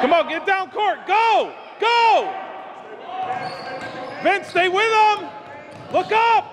Come on, get down court. Go! Go! Vince, stay with him. Look up.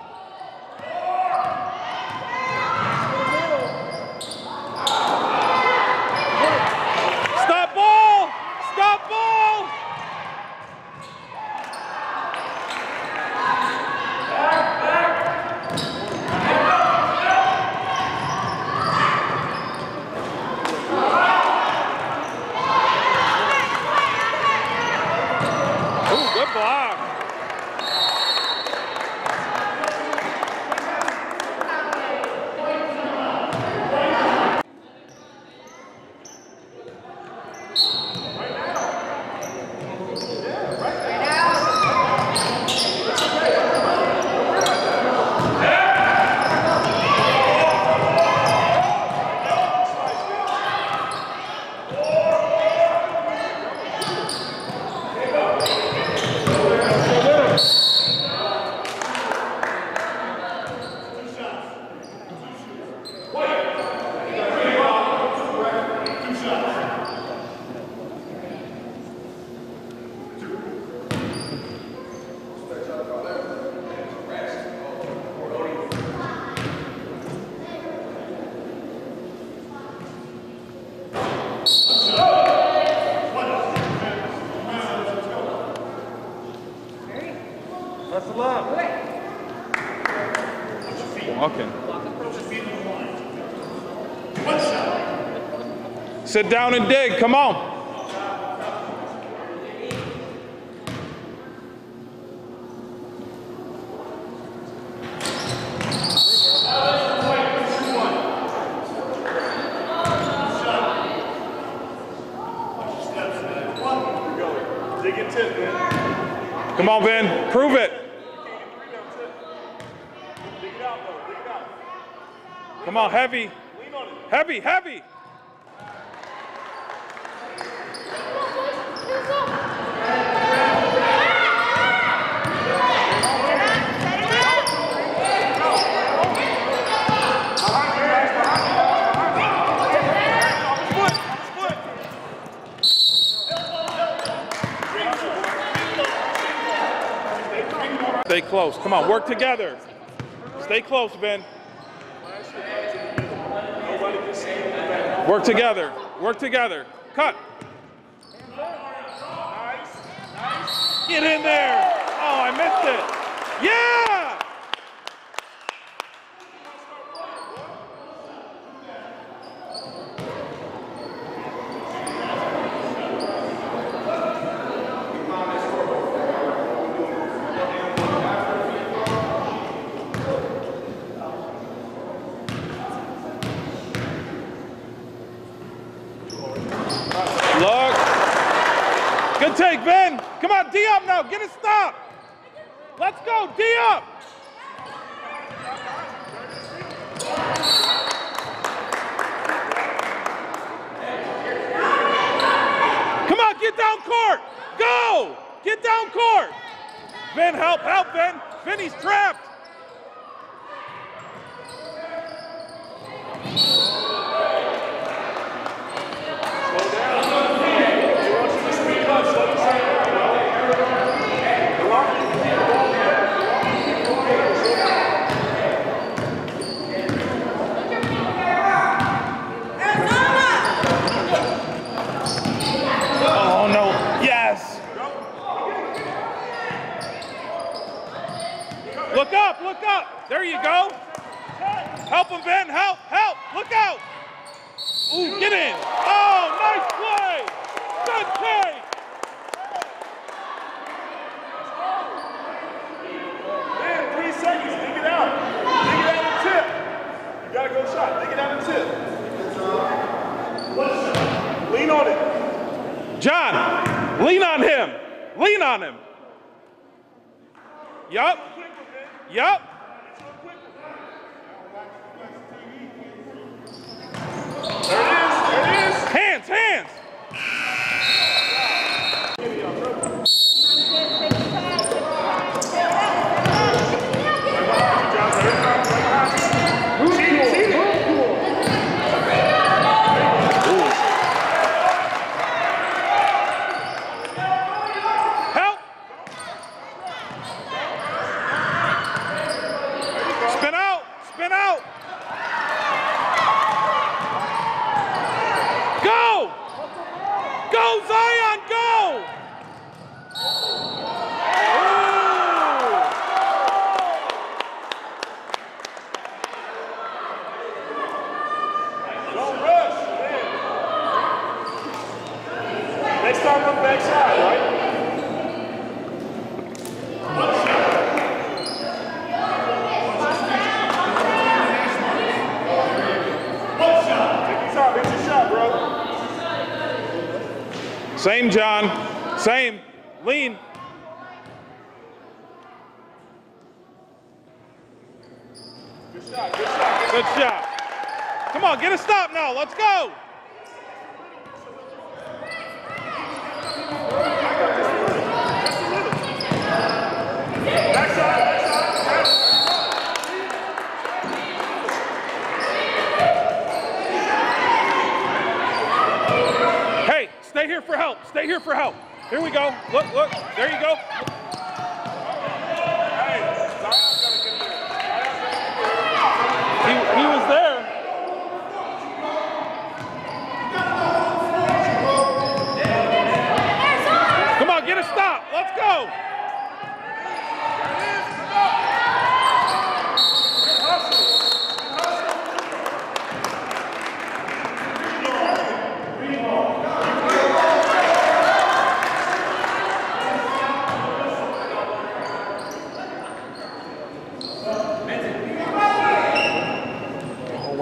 Okay. Sit down and dig. Come on. Work together. Stay close, Ben. Work together. Work together. Cut. Get in there. Oh, I missed it. Yeah! on him. Yup. Yup. John. Same. Lean. Good shot. Good shot. Good shot. Come on, get a stop now. Let's go. here for help. Here we go. Look, look. There you go.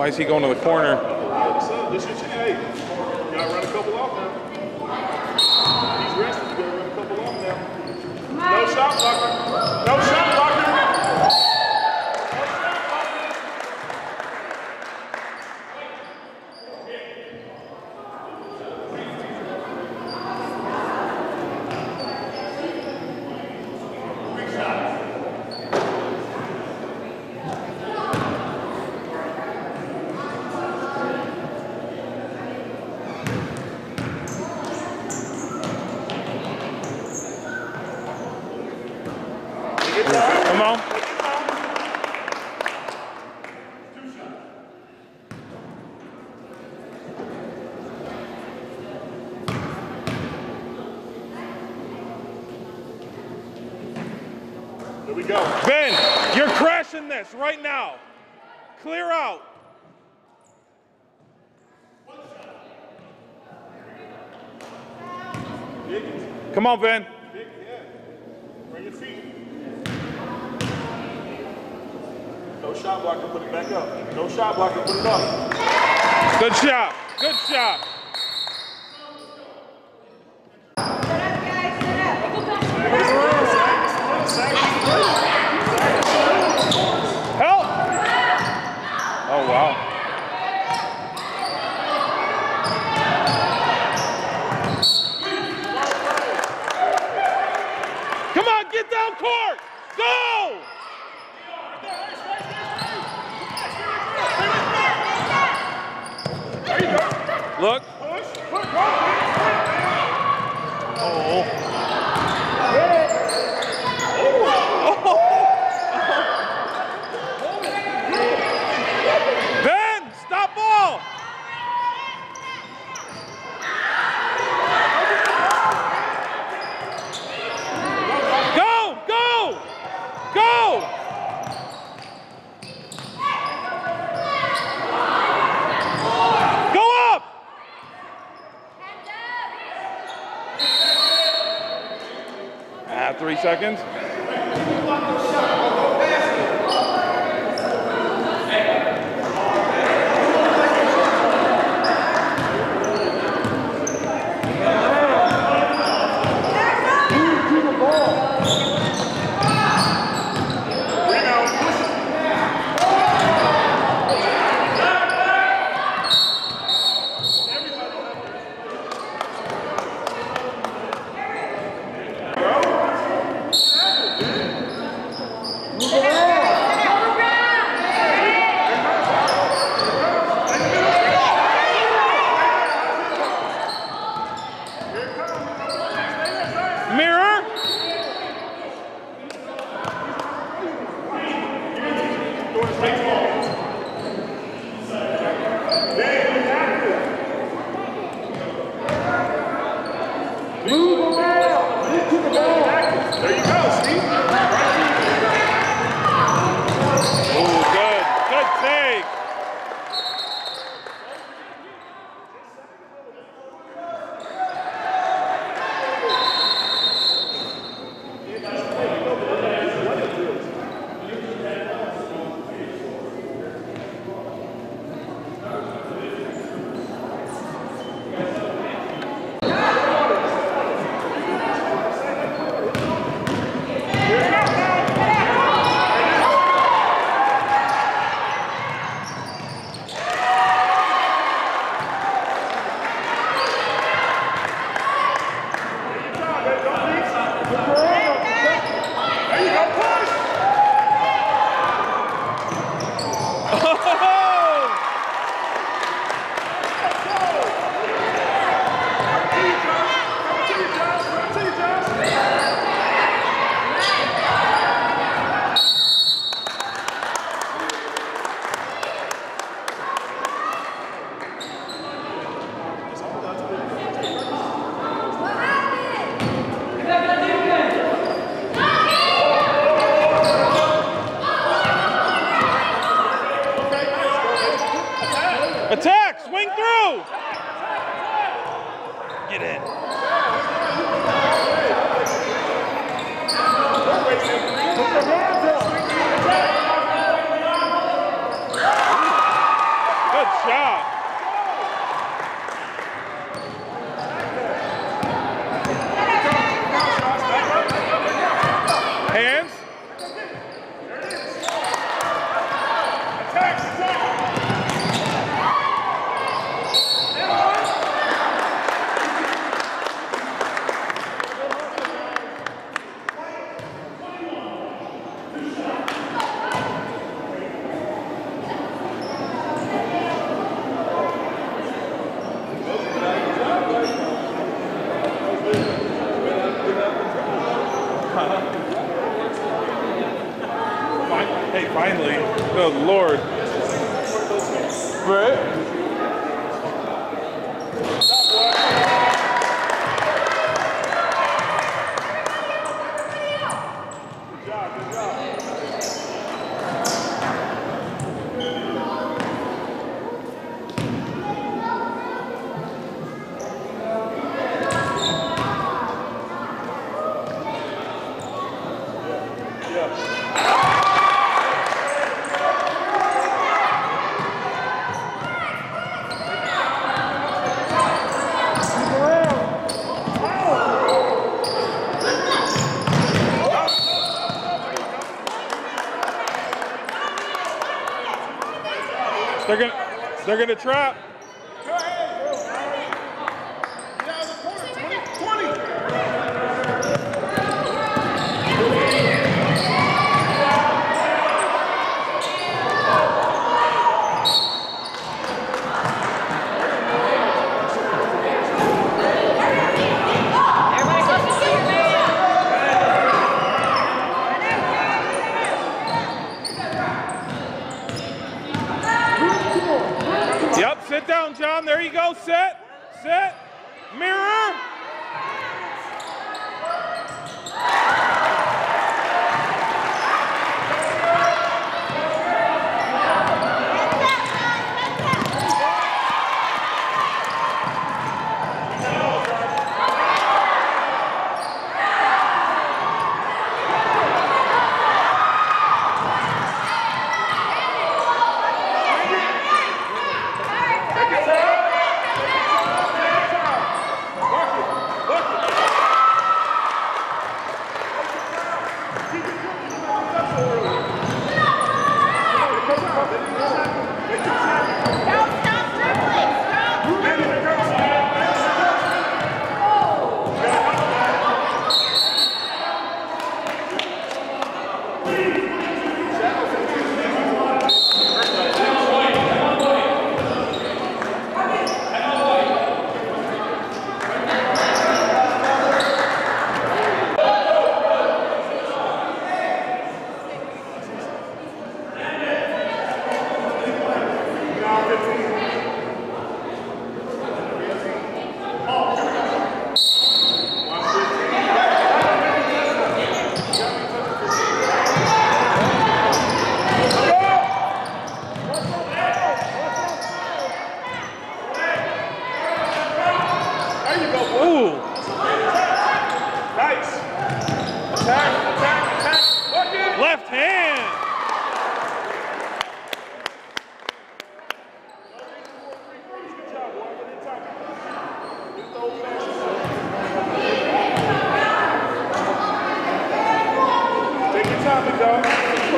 Why is he going to the corner? So, this your chance. Hey, you gotta run a couple off now. He's resting. You gotta run a couple off now. No shot blocker. No shot blocker. Come on. Here we go. Ben, you're right now. Clear out. Come on, Ben. Bring your feet. No shot blocker, put it back up. No shot blocker, put it up. Good shot. Good shot. Help! Oh, wow. Come on, get down court! Go! Look. Ben, stop ball! Go, go, go! Go up! Ah, three seconds. Mirror. There they're gonna trap.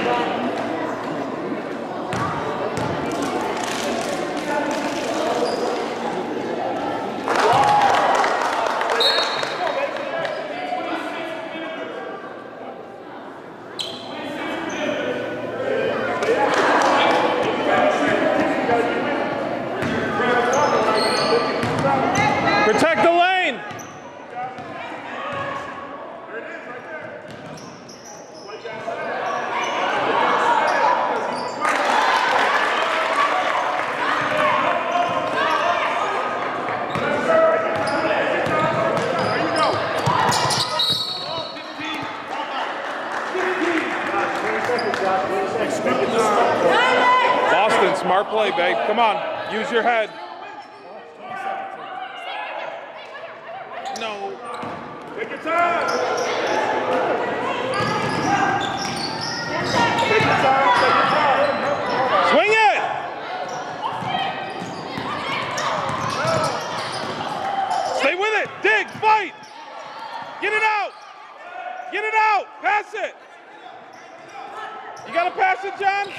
Dog. Protect the lane. There you go. Boston, smart play, babe. Come on. Use your head. No. Take your time. Take your time. Take your time. Swing it. fight. Get it out. Get it out. Pass it. You got to pass it, John?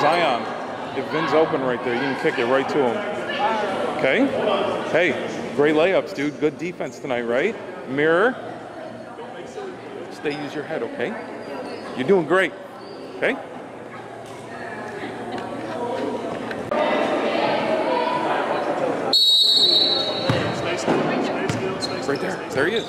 Zion, if Vin's open right there, you can kick it right to him. Okay? Hey, great layups, dude. Good defense tonight, right? Mirror. Stay, use your head, okay? You're doing great. Okay? Right there. There he is.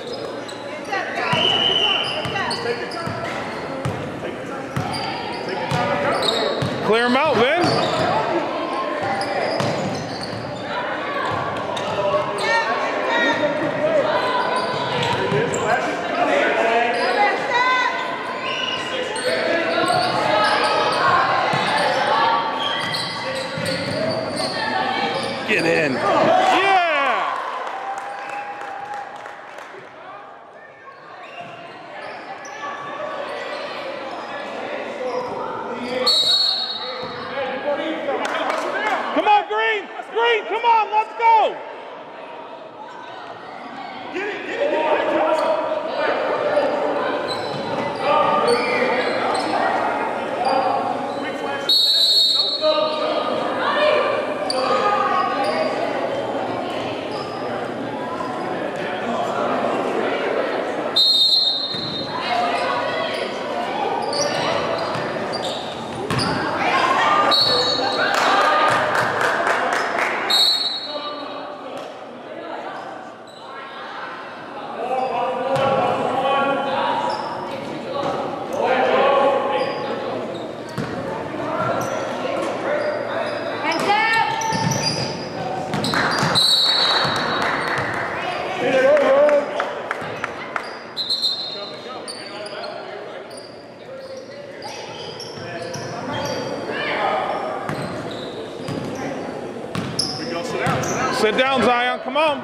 Down, sit down. Sit down, Zion. Come on.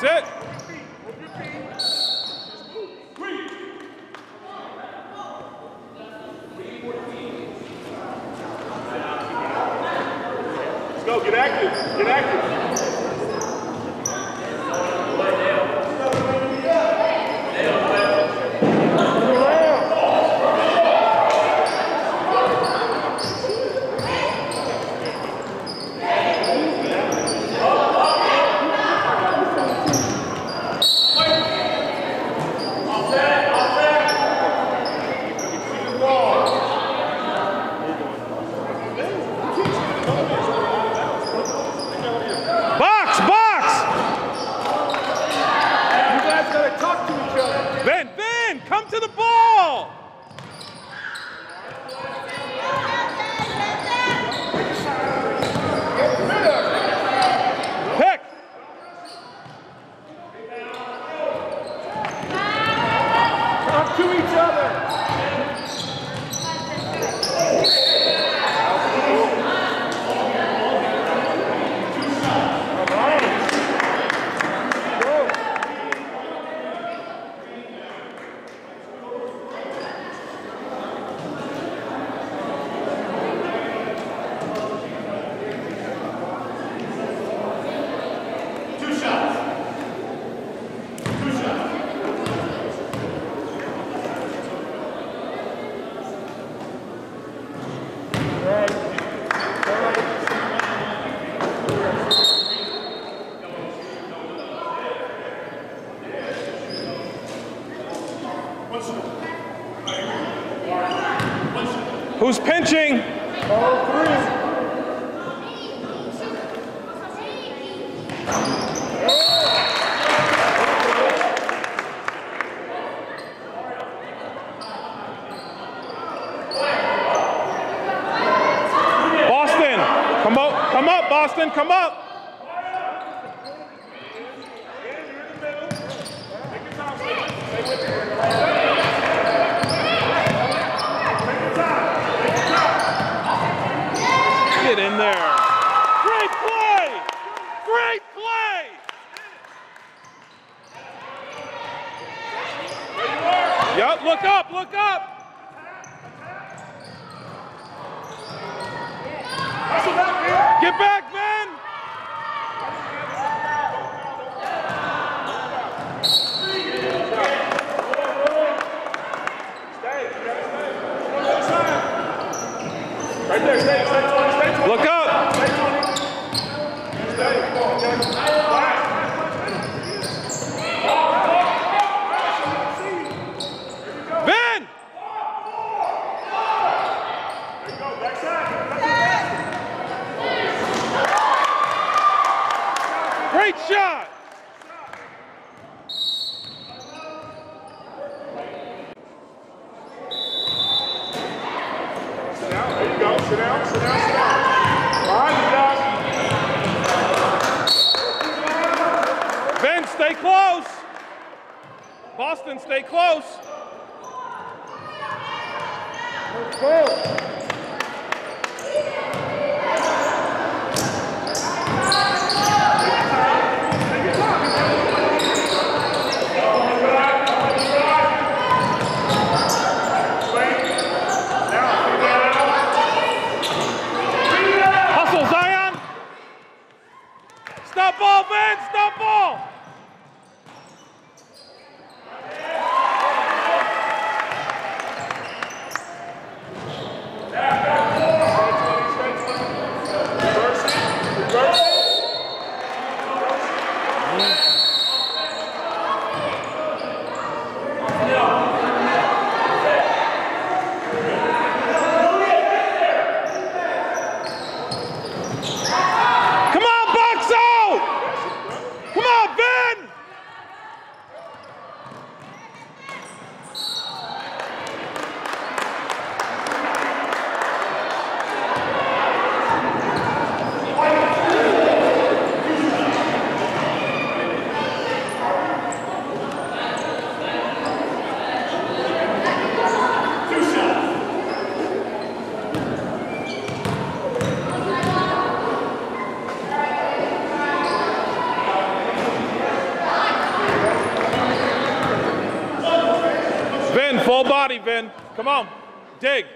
Sit. Let's go, get active, get active. Box, box. You guys gotta talk to each other. Vin, Vin, come to the ball. Up, come up. Get in there. Great play. Great play. Yup, look up, look up. Get back, man. Stay. You gotta stay. On the other side. Right there. Stay. Stay 20. Stay 20. Look up. Stay 20. Stay. Come on. Okay. Last. Vin. There you go. Backside. Great shot. Sit down. There you go. Sit down. Sit down. Sit down. Behind you guys. Vin, stay close. Boston, stay close. Let's go. Hustle, Zion. Stop ball, Vin. Stop ball. Reverse it. Reverse it. Come on, box out. Come on, Vin. Vin, full body, Vin. Come on. Dig.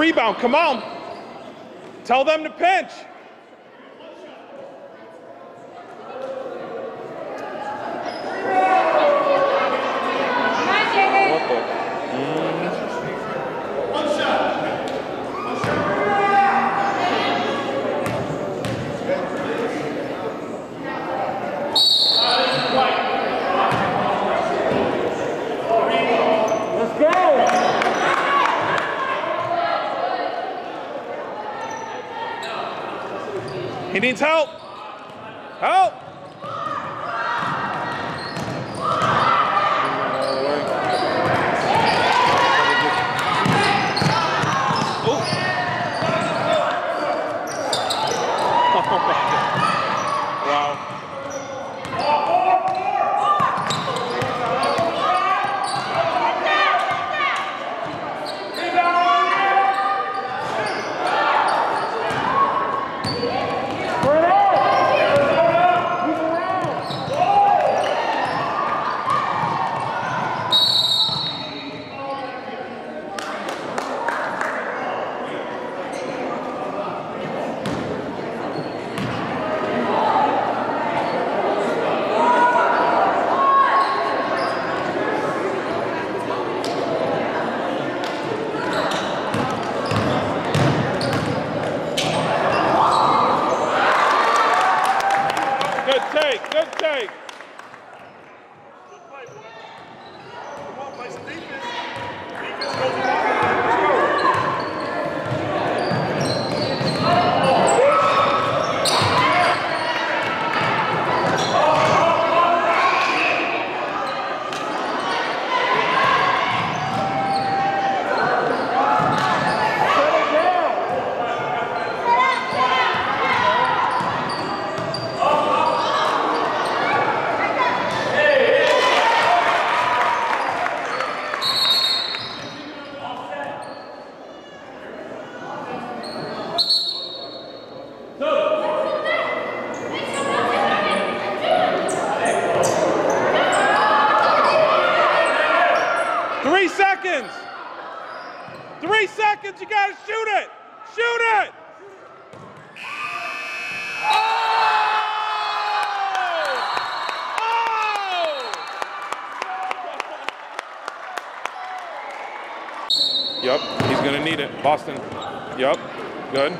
Rebound. Come on. Tell them to pinch. Needs help. Help. Good.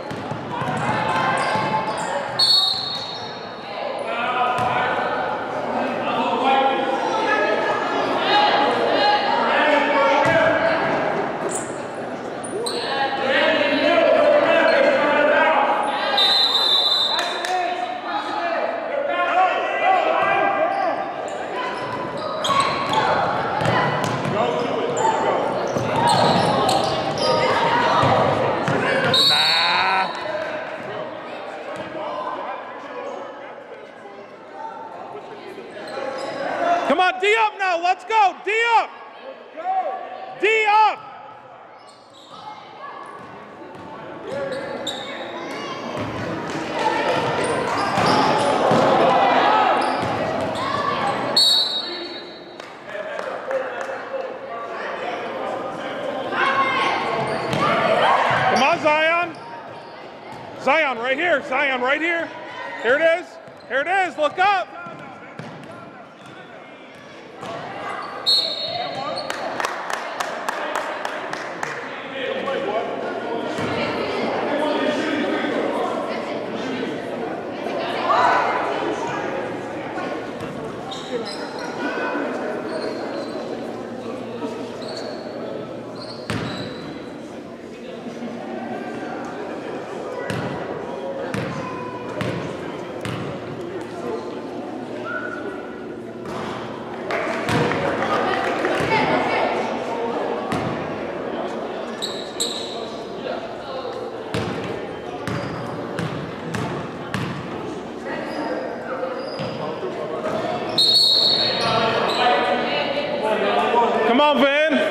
Nah. Come on, D up now. Let's go. D up. D up. Come on, Zion. Zion, right here. Zion, right here. Here it is. Here it is. Look up. Come on, Van.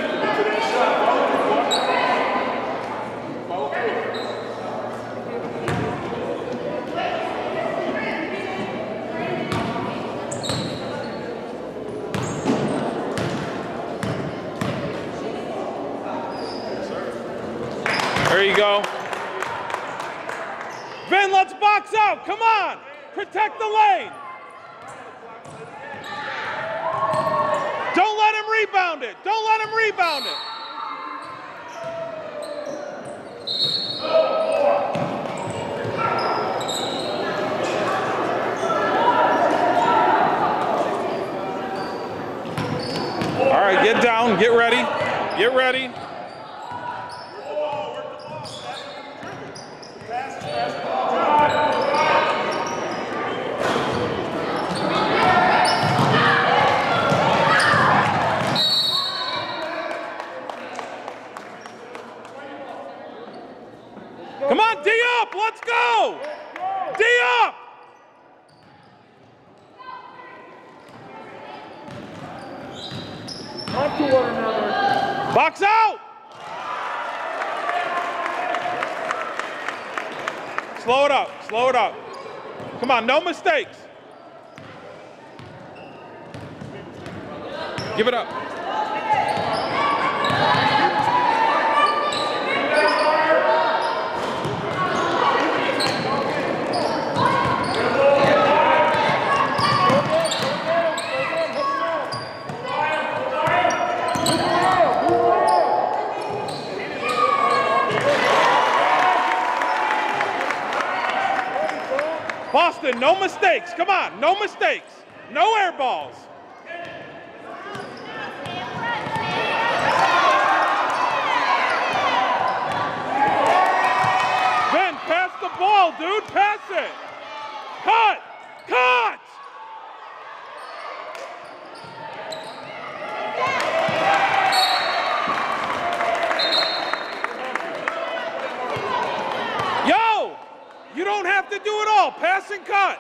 On, no mistakes. Give it up. Boston, no mistakes. Come on, no mistakes. No air balls. Ben, pass the ball, dude. Pass it. Cut. Cut. Yo, you don't have to do it all. Pass and cut.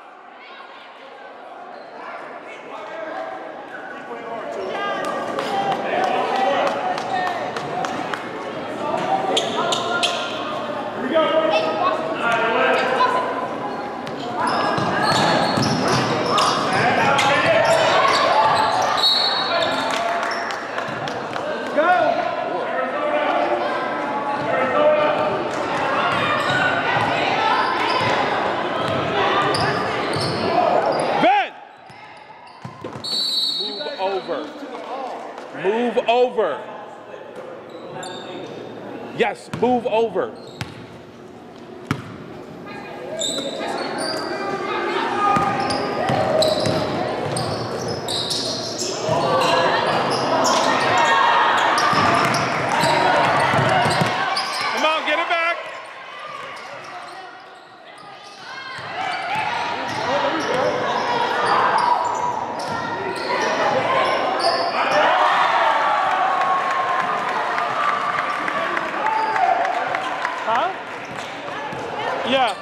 Ben! Move over. Move over. Yes, move over. Come on, get it back. Huh? Yeah.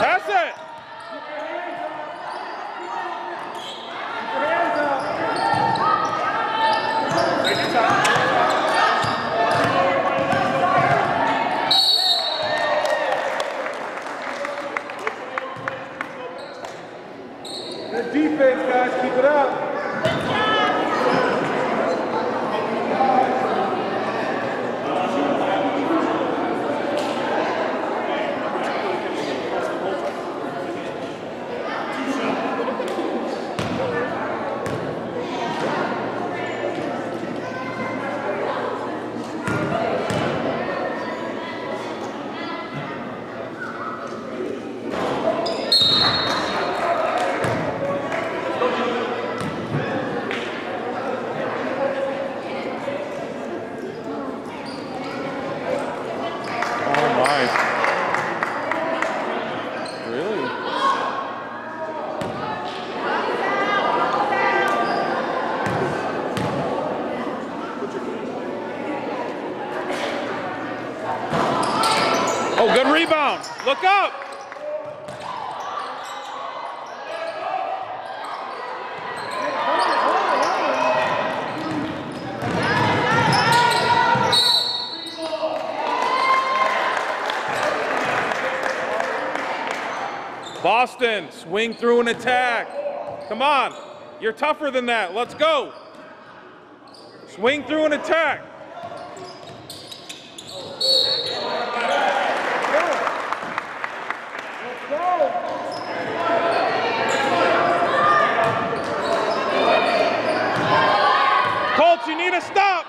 That's it. Good defense, guys. Keep it up. Oh my. Really? Oh, good rebound. Look up. Boston, swing through an attack. Come on. You're tougher than that. Let's go. Swing through an attack. Let's go. Colts, you need to stop.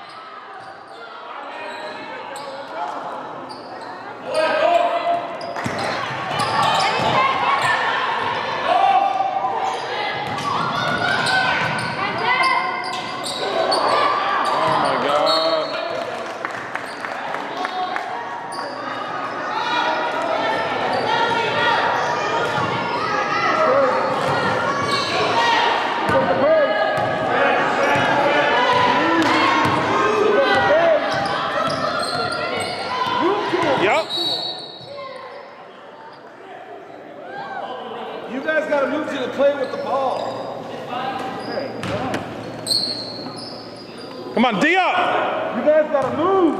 Oh my God. From the base. Move to him. Yep. You guys got to move to the plate with the ball. Hey, come on. Come on, D up. You guys got to move.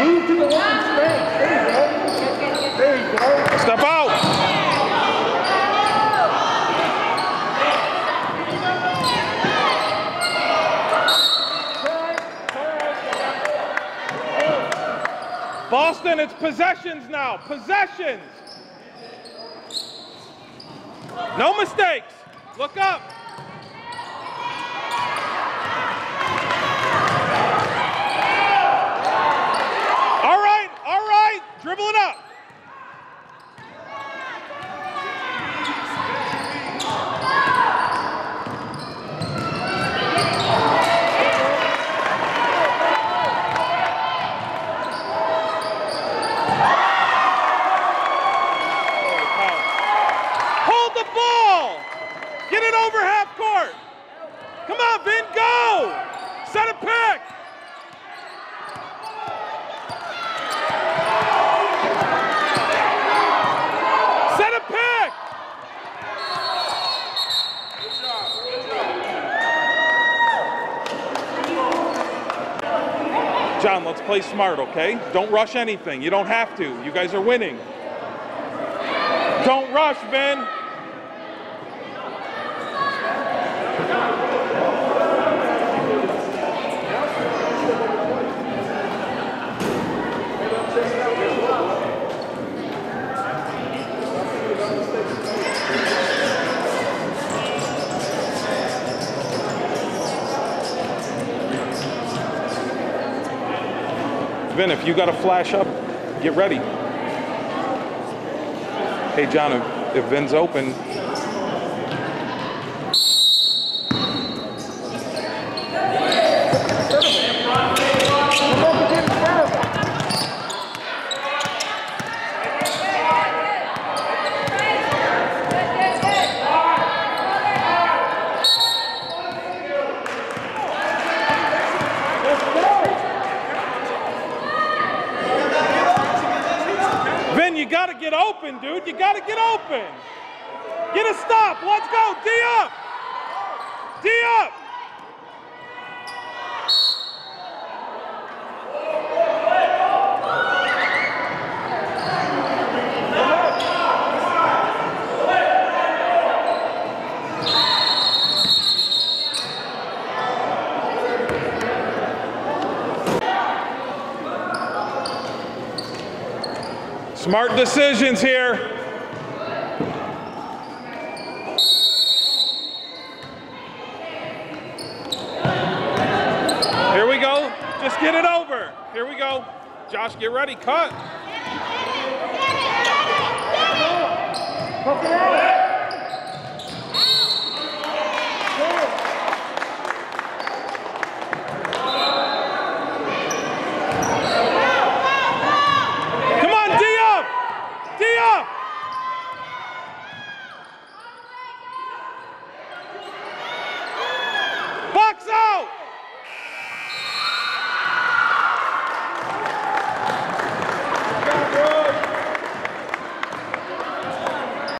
Move to the open space. There you go. There you go. Step out. Boston, it's possessions now. Possessions. No mistakes. Look up. All right, all right. Dribble it up. Hold the ball. Get it over half court. Come on, Vin, go. Set a pick. Set a pick. John, let's play smart, okay? Don't rush anything. You don't have to. You guys are winning. Don't rush, Ben. Vin, if you got a flash up, get ready. Hey, John, if, if Vin's open, Come on, get in front of him. Let's go. Vin, you got to get open, dude. You got to get open. Get a stop. Let's go. D up. D up. Smart decisions here. Here we go. Just get it over. Here we go. Josh, get ready. Cut.